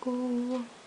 过往。